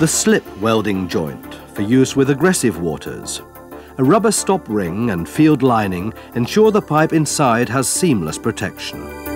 The slip welding joint for use with aggressive waters. A rubber stop ring and field lining ensure the pipe inside has seamless protection.